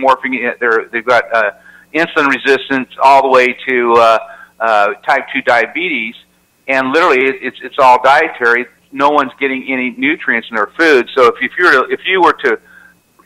morphing. They're they've got uh, insulin resistance all the way to uh, uh, type two diabetes, and literally it, it's it's all dietary. No one's getting any nutrients in their food. So if, if you were to, if you were to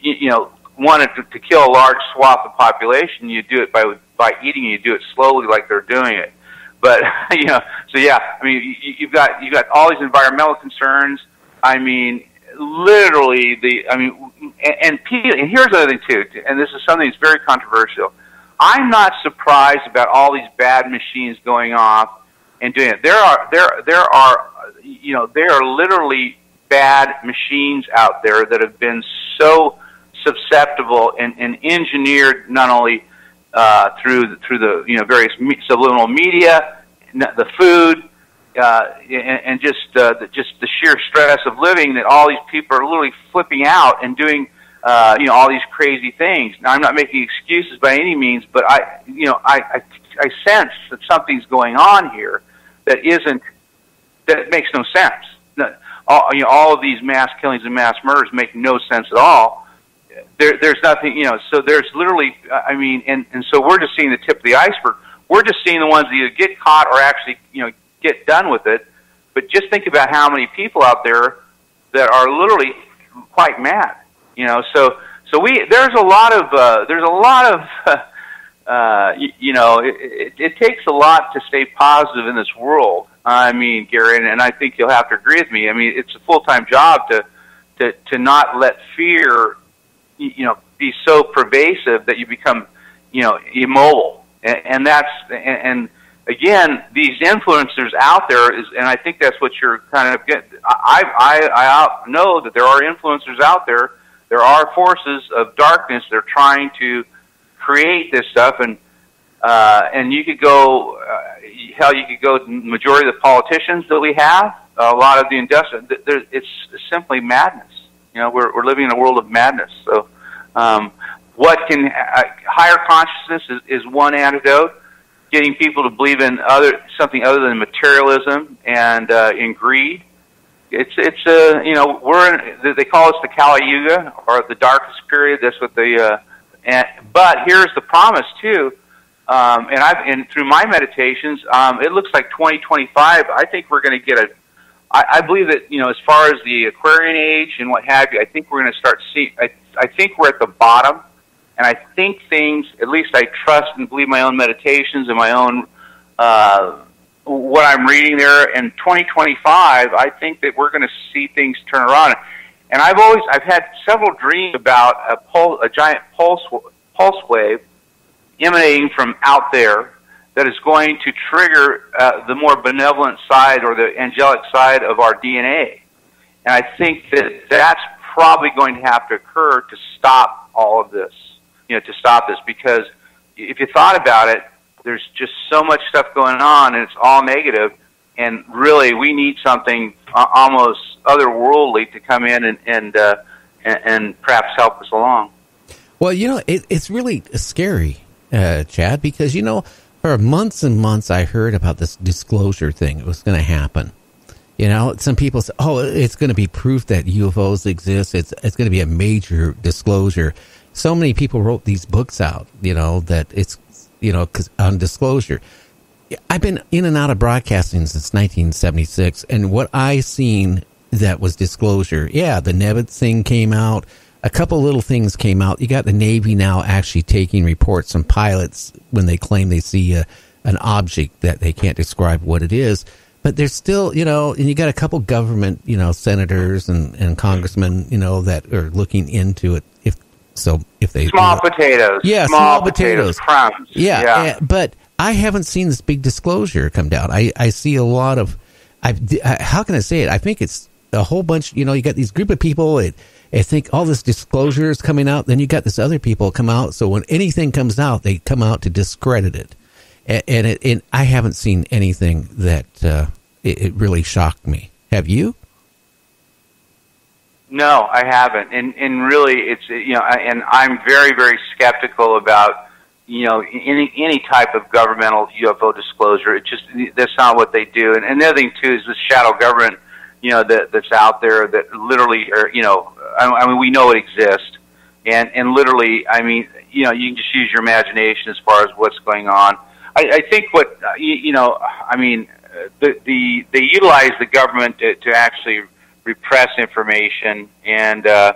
you know wanted to, to kill a large swath of population, you do it by by eating. You do it slowly, like they're doing it. But you know, so yeah, I mean, you, you've got you've got all these environmental concerns. I mean, literally the. I mean, and, and, and here's the other thing too, and this is something that's very controversial. I'm not surprised about all these bad machines going off and doing it. There are there there are you know there are literally bad machines out there that have been so susceptible and, and engineered not only uh, through through the you know various subliminal media, the food, uh, and, just uh, the, just the sheer stress of living that all these people are literally flipping out and doing uh, you know all these crazy things. Now I'm not making excuses by any means, but I you know I I, I sense that something's going on here that isn't that makes no sense. All, you know, all of these mass killings and mass murders make no sense at all there, there's nothing, you know, so there's literally, I mean, and, and so we're just seeing the tip of the iceberg. We're just seeing the ones that either get caught or actually, you know, get done with it. But just think about how many people out there that are literally quite mad, you know, so, so we, there's a lot of, uh, there's a lot of, uh, uh, you, you know, it, it, it takes a lot to stay positive in this world. I mean, Gary, and, and I think you'll have to agree with me. I mean, it's a full-time job to, to, to not let fear you know be so pervasive that you become you know immobile and, and that's and, and again these influencers out there is and I think that's what you're kind of getting I I I know that there are influencers out there there are forces of darkness that are trying to create this stuff and uh, and you could go uh, hell you could go to majority of the politicians that we have a lot of the industrial it's simply madness you know, we're, we're living in a world of madness. So, um, what can uh, higher consciousness is, is one antidote. Getting people to believe in other something other than materialism and uh, in greed. It's it's uh, you know we're in, they call us the Kali Yuga or the darkest period. That's what they. Uh, and, but here's the promise too. Um, and I've and through my meditations, um, it looks like 2025. I think we're going to get a I, I believe that you know, as far as the Aquarian age and what have you, I think we're going to start see. I, I think we're at the bottom, and I think things. At least I trust and believe my own meditations and my own uh, what I'm reading there. In 2025, I think that we're going to see things turn around. And I've always I've had several dreams about a pulse, a giant pulse pulse wave emanating from out there that is going to trigger uh, the more benevolent side or the angelic side of our DNA. And I think that that's probably going to have to occur to stop all of this, you know, to stop this. Because if you thought about it, there's just so much stuff going on and it's all negative, and really we need something uh, almost otherworldly to come in and and, uh, and and perhaps help us along. Well, you know, it, it's really scary, uh, Chad, because you know for months and months, I heard about this disclosure thing. It was going to happen. You know, some people say, "Oh, it's going to be proof that UFOs exist. It's it's going to be a major disclosure." So many people wrote these books out. You know that it's you know cause on disclosure. I've been in and out of broadcasting since 1976, and what I seen that was disclosure. Yeah, the Nimitz thing came out a couple little things came out. You got the Navy now actually taking reports from pilots when they claim they see a, an object that they can't describe what it is. But there's still, you know, and you got a couple government, you know, senators and, and congressmen, you know, that are looking into it. If so, if they small you know, potatoes, yeah, small, small potatoes, crumbs, yeah, yeah. but I haven't seen this big disclosure come down. I I see a lot of, I've, I, how can I say it? I think it's a whole bunch. You know, you got these group of people. It I think all this disclosure is coming out. Then you got this other people come out. So when anything comes out, they come out to discredit it. And, and, it, and I haven't seen anything that uh, it, it really shocked me. Have you? No, I haven't. And and really, it's you know, and I'm very very skeptical about you know any any type of governmental UFO disclosure. It just that's not what they do. And, and the other thing too is the shadow government you know that that's out there that literally are you know I, I mean we know it exists and and literally, I mean, you know, you can just use your imagination as far as what's going on. I, I think what you, you know, I mean, the the they utilize the government to, to actually repress information and uh,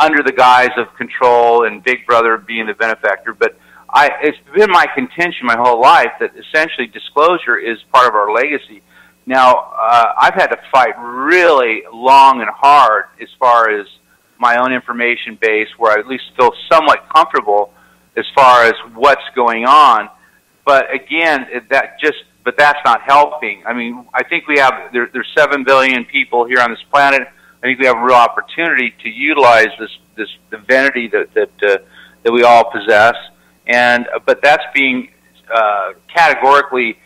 under the guise of control and Big Brother being the benefactor. But I, it's been my contention my whole life that essentially disclosure is part of our legacy. Now, uh, I've had to fight really long and hard as far as my own information base, where I at least feel somewhat comfortable as far as what's going on. But again, that just but that's not helping. I mean, I think we have there, there's seven billion people here on this planet. I think we have a real opportunity to utilize this this divinity that that uh, that we all possess, and uh, but that's being uh, categorically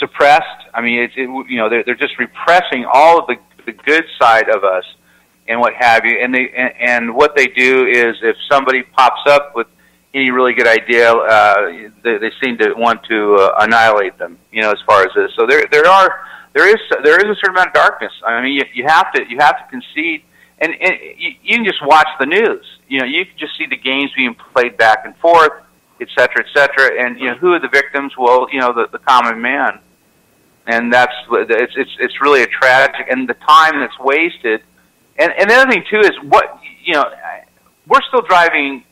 suppressed. I mean, it's it, you know they're they're just repressing all of the the good side of us and what have you. And they and, and what they do is if somebody pops up with any really good idea, uh, they, they seem to want to uh, annihilate them. You know, as far as this, so there there are there is there is a certain amount of darkness. I mean, you, you have to you have to concede, and, and you, you can just watch the news. You know, you can just see the games being played back and forth, et cetera, et cetera. And you know, who are the victims? Well, you know, the, the common man, and that's it's it's it's really a tragic and the time that's wasted. And and the other thing too is what you know, we're still driving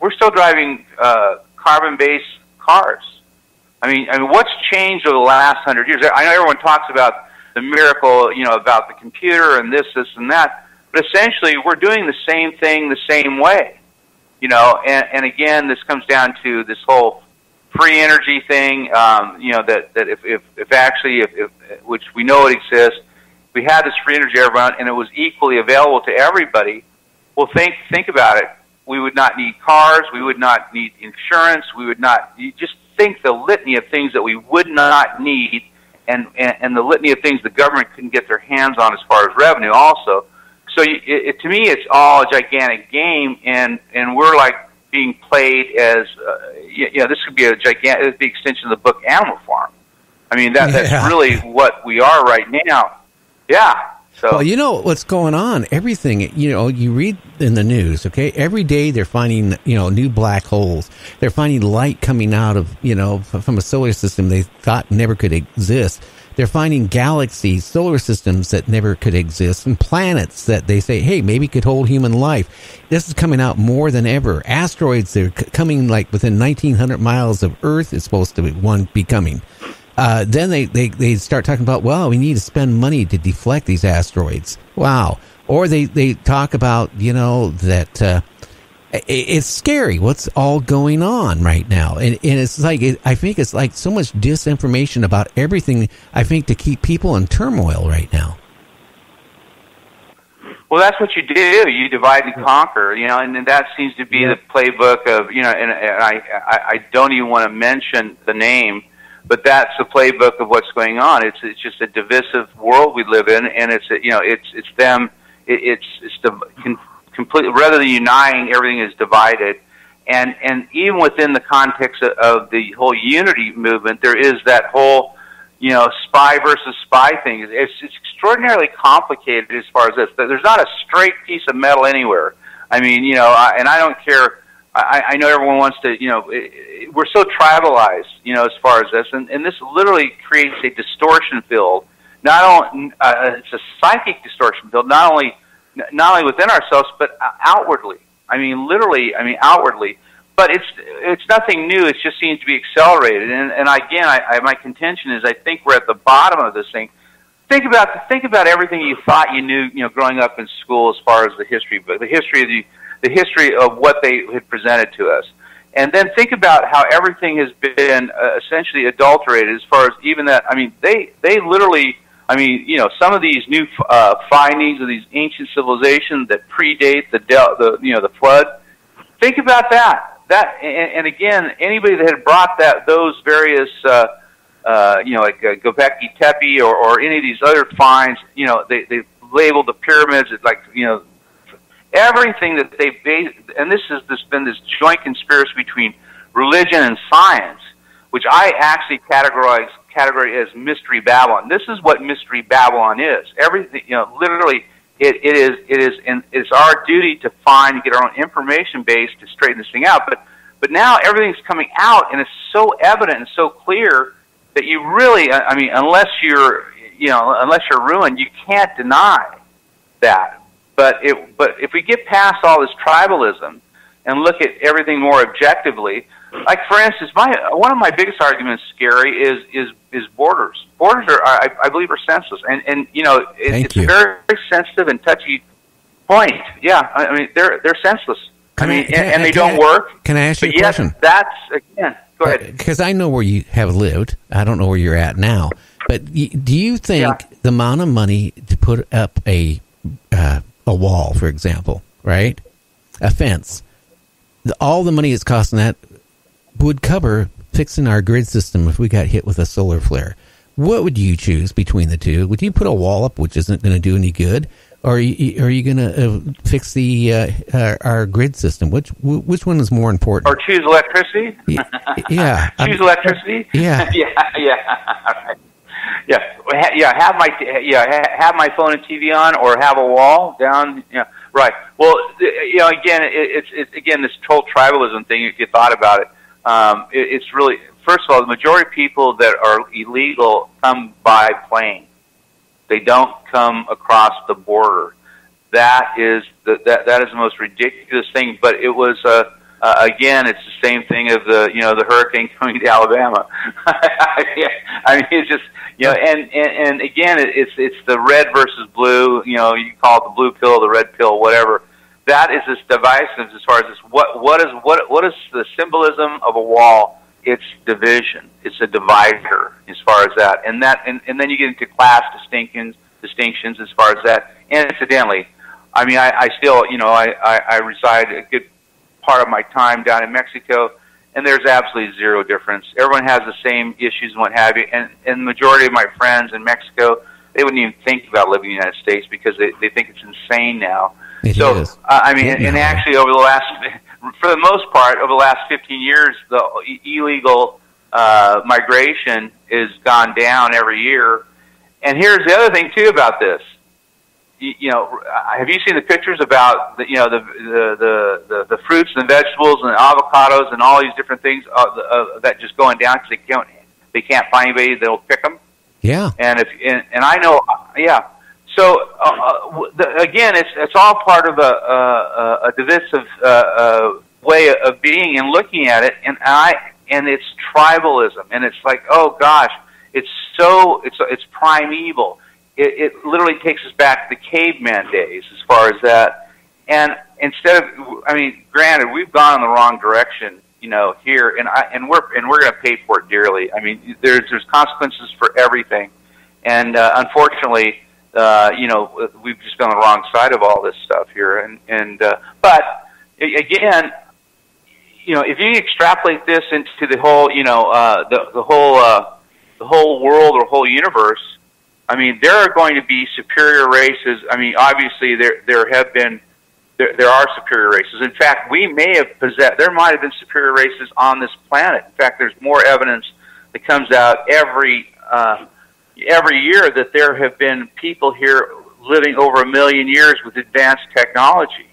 we're still driving uh, carbon-based cars. I mean, I mean, what's changed over the last hundred years? I know everyone talks about the miracle, you know, about the computer and this, this, and that, but essentially, we're doing the same thing the same way. You know, and, and again, this comes down to this whole free energy thing. Um, you know, that that if if, if actually, if, if which we know it exists, we had this free energy around, and it was equally available to everybody well, think think about it. We would not need cars. We would not need insurance. We would not. You just think the litany of things that we would not need, and and, and the litany of things the government couldn't get their hands on as far as revenue. Also, so you, it, it, to me, it's all a gigantic game, and and we're like being played as uh, you, you know this could be a gigantic the extension of the book Animal Farm. I mean that that's really what we are right now. Yeah, so, well, you know what's going on. Everything you know, you read in the news. Okay, every day they're finding you know new black holes. They're finding light coming out of you know from a solar system they thought never could exist. They're finding galaxies, solar systems that never could exist, and planets that they say, hey, maybe could hold human life. This is coming out more than ever. Asteroids, they're coming like within 1,900 miles of Earth is supposed to be one be coming. Uh, then they, they, they start talking about, well, we need to spend money to deflect these asteroids. Wow. Or they, they talk about, you know, that uh, it, it's scary what's all going on right now. And, and it's like, it, I think it's like so much disinformation about everything, I think, to keep people in turmoil right now. Well, that's what you do. You divide and conquer, you know, and, and that seems to be yeah. the playbook of, you know, and, and I, I, I don't even want to mention the name but that's the playbook of what's going on. It's it's just a divisive world we live in, and it's you know it's it's them. It, it's it's the completely rather than uniting, everything is divided, and and even within the context of, of the whole unity movement, there is that whole you know spy versus spy thing. It's it's extraordinarily complicated as far as this. There's not a straight piece of metal anywhere. I mean, you know, I, and I don't care I, I know everyone wants to, you know, it, it, we're so tribalized, you know, as far as this, and, and this literally creates a distortion field. Not only uh, it's a psychic distortion field, not only not only within ourselves, but outwardly. I mean, literally. I mean, outwardly. But it's it's nothing new. It just seems to be accelerated. And, and again, I, I, my contention is, I think we're at the bottom of this thing. Think about think about everything you thought you knew, you know, growing up in school as far as the history, but the history of the the history of what they had presented to us. And then think about how everything has been uh, essentially adulterated as far as even that. I mean, they, they literally, I mean, you know, some of these new uh, findings of these ancient civilizations that predate the, del- the, you know, the flood. Think about that. That, and, and again, anybody that had brought that, those various, uh, uh, you know, like uh, Göbekli Tepe or, or any of these other finds, you know, they, they labeled the pyramids as like, you know, everything that they've based, and this has this been this joint conspiracy between religion and science, which I actually categorize category as mystery Babylon. This is what mystery Babylon is. Everything, you know, literally it, it is it is and it's our duty to find get our own information base to straighten this thing out. But but now everything's coming out and it's so evident and so clear that you really I mean unless you're you know unless you're ruined you can't deny that. But it but if we get past all this tribalism and look at everything more objectively, like for instance, my one of my biggest arguments, Gary, is is is borders. Borders are, I, I believe, are senseless, and and you know it, Thank it's you. a very, very sensitive and touchy point. Yeah, I, I mean they're they're senseless. Can I I- mean, can and, I- and they don't I- work. can I ask you a yet, question? That's again. Go ahead. Because I know where you have lived. I don't know where you're at now. But y- do you think Yeah. the amount of money to put up a uh, a wall, for example, right, a fence, the, all the money it's costing that would cover fixing our grid system if we got hit with a solar flare? What would you choose between the two? Would you put a wall up, which isn't going to do any good, or are you, are you going to uh, fix the uh, our, our grid system? Which which one is more important? Or choose electricity. Yeah, I'm- choose electricity. Yeah. yeah, yeah, All right. Yeah, Ha- yeah. Have my yeah, ha- have my phone and TV on, or have a wall down. Yeah, right. Well, you know, again, it, it's it's again this whole tribalism thing. If you thought about it, um, it, it's really first of all, the majority of people that are illegal come by plane. They don't come across the border. That is the, that that is the most ridiculous thing. But it was uh, uh, again, it's the same thing of the you know the hurricane coming to Alabama. I mean, it's just you know, and and, and again, it, it's it's the red versus blue. You know, you call it the blue pill, the red pill, whatever. That is this divisive as far as this. What what is what what is the symbolism of a wall? It's division. It's a divider as far as that, and that and, and then you get into class distinctions distinctions as far as that. And incidentally, I mean, I, I still, you know, I, I, I reside a good part of my time down in Mexico, and there's absolutely zero difference. Everyone has the same issues and what have you, and, and the majority of my friends in Mexico, they wouldn't even think about living in the United States because they, they think it's insane now. It so, is. uh, I mean, and, and actually over the last, for the most part, over the last 15 years, the illegal uh, migration has gone down every year. And here's the other thing too about this. You, know, have you seen the pictures about the, you know the the, the the fruits and the vegetables and the avocados and all these different things uh, uh, that just going down because they can't they can't find anybody that'll pick them. Yeah. And if and, and I know, yeah. So uh, uh, w- the, again, it's it's all part of a a, a divisive uh, uh, way of being and looking at it, and I and it's tribalism, and it's like, oh gosh, it's so it's it's primeval. It, it literally takes us back to the caveman days as far as that. And instead of, I mean, granted, we've gone in the wrong direction, you know, here, and I and we're and we're going to pay for it dearly. I mean, there's there's consequences for everything, and uh, unfortunately, uh, you know, we've just been on the wrong side of all this stuff here. And and uh, but again, you know, if you extrapolate this into the whole, you know, uh, the the whole uh, the whole world or whole universe, I mean, there are going to be superior races. I mean, obviously there there have been there, there are superior races. In fact, we may have possessed there might have been superior races on this planet. In fact, there's more evidence that comes out every uh, every year that there have been people here living over a million years with advanced technology.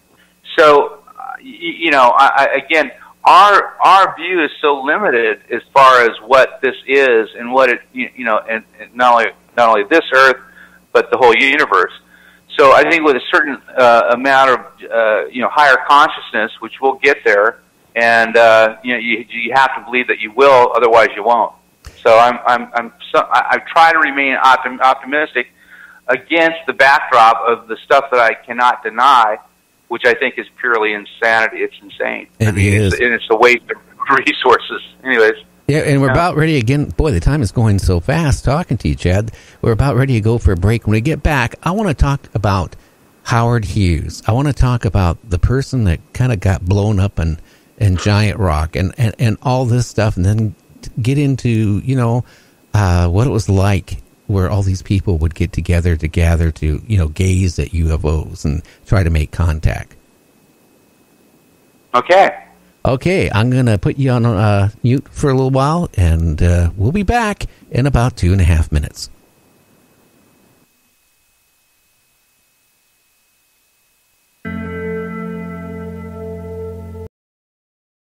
So, uh, you, you know, I, I, again, our our view is so limited as far as what this is and what it you, you know, and, and not only not only this Earth, but the whole universe. So I think with a certain uh, amount of uh, you know higher consciousness, which we'll get there, and uh, you know you, you have to believe that you will, otherwise you won't. So I'm I'm I'm so, I, I try to remain optim, optimistic against the backdrop of the stuff that I cannot deny, which I think is purely insanity. It's insane. I mean, is. It's, and it's a waste of resources. Anyways, Yeah, and we're about ready again. Boy, the time is going so fast talking to you, Chad. We're about ready to go for a break. When we get back, I want to talk about Howard Hughes. I want to talk about the person that kind of got blown up in, in Giant Rock and, and, and all this stuff, and then get into, you know, uh, what it was like where all these people would get together to gather to, you know, gaze at UFOs and try to make contact. okay. Okay, I'm going to put you on uh, mute for a little while, and uh, we'll be back in about two and a half minutes.